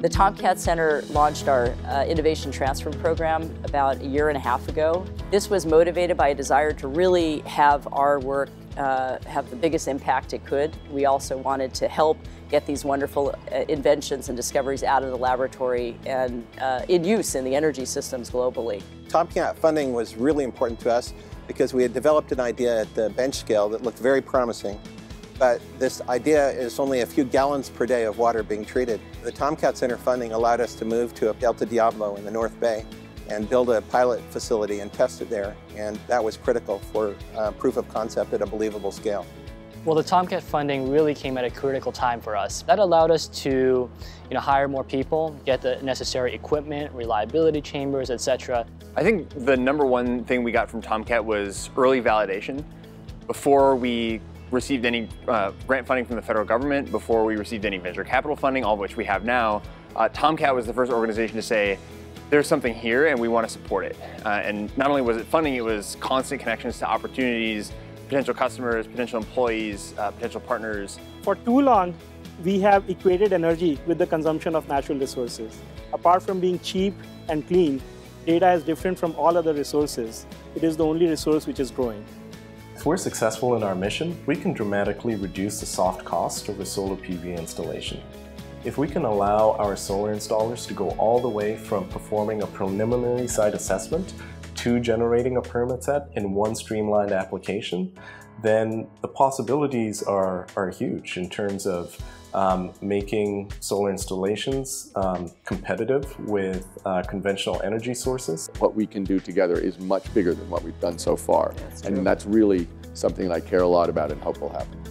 The TomKat Center launched our uh, Innovation Transfer Program about a year and a half ago. This was motivated by a desire to really have our work uh, have the biggest impact it could. We also wanted to help get these wonderful uh, inventions and discoveries out of the laboratory and uh, in use in the energy systems globally. TomKat funding was really important to us because we had developed an idea at the bench scale that looked very promising but this idea is only a few gallons per day of water being treated. The TomKat Center funding allowed us to move to a Delta Diablo in the North Bay and build a pilot facility and test it there, and that was critical for uh, proof of concept at a believable scale. Well, the TomKat funding really came at a critical time for us. That allowed us to you know, hire more people, get the necessary equipment, reliability chambers, etc. I think the number one thing we got from TomKat was early validation. Before we received any uh, grant funding from the federal government, before we received any venture capital funding, all of which we have now, uh, TomKat was the first organization to say, there's something here and we want to support it. Uh, and not only was it funding, it was constant connections to opportunities, potential customers, potential employees, uh, potential partners. For too long, we have equated energy with the consumption of natural resources. Apart from being cheap and clean, data is different from all other resources. It is the only resource which is growing. If we're successful in our mission, we can dramatically reduce the soft cost of a solar PV installation. If we can allow our solar installers to go all the way from performing a preliminary site assessment to generating a permit set in one streamlined application, then the possibilities are, are huge in terms of um, making solar installations um, competitive with uh, conventional energy sources. What we can do together is much bigger than what we've done so far. That's and that's really something I care a lot about and hope will happen.